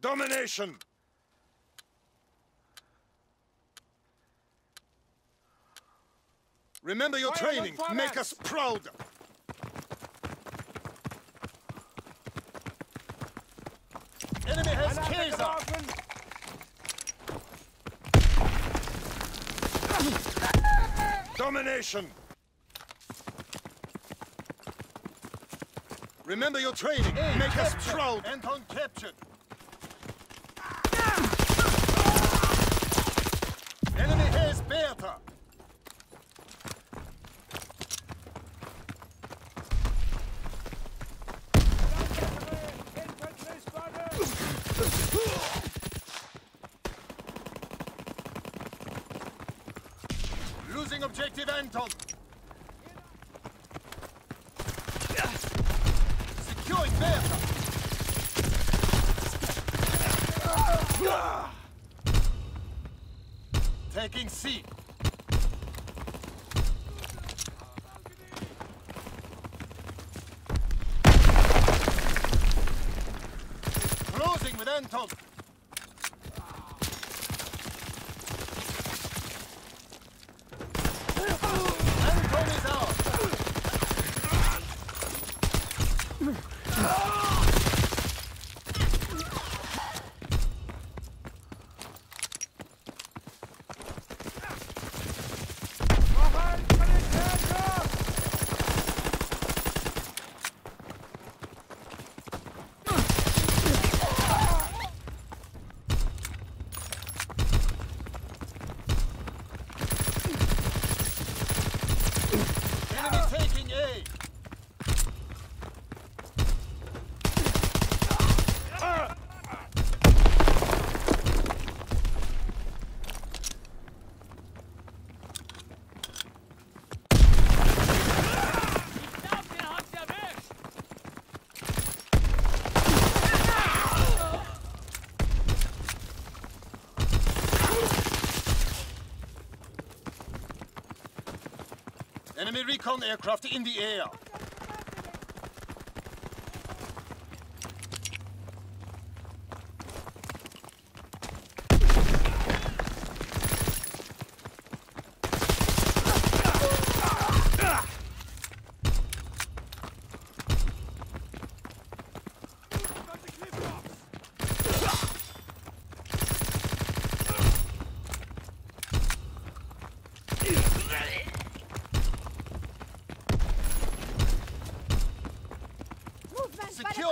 Domination! Remember your Fire training. Make us proud. Enemy has Granate Kaiser. Domination! Remember your training. Make us proud. Anton captured. Enemy has Bertha. Losing objective Anton. Securing Bertha. Taking C. Closing with Anton. Ugh. Enemy recon aircraft in the air.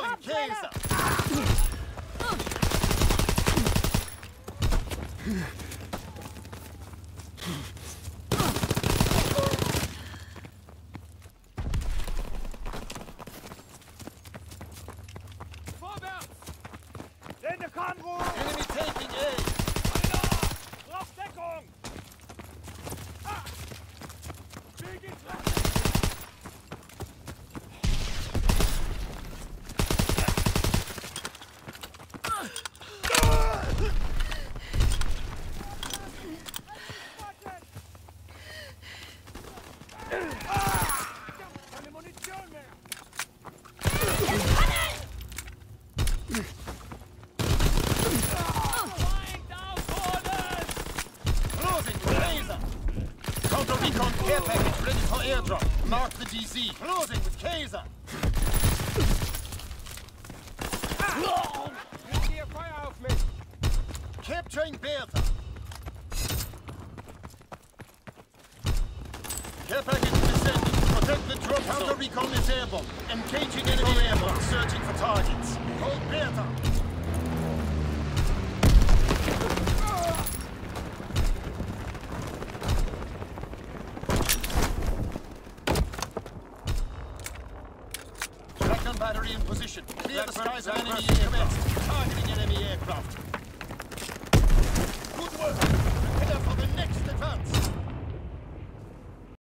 Movement by the Securing top trailer. Kaiser. Vorwärts! Sende Konvoi! Enemy taking A. Braucht Deckung! Ah! Wegen Keine Munition mehr! Closing with Kaiser. Counter recon care package ready for airdrop. Mark the GC. Closing with Kaiser. Legt ihr Feuer auf mich! Capturing Bertha. Care package descending. Protect the drop. Counter recon is airborne. Engaging enemy airborne. Searching for targets. Hold Bertha. Battery in position. Clear the skies of enemy aircraft. Targeting enemy aircraft. Good work. Prepare for the next advance.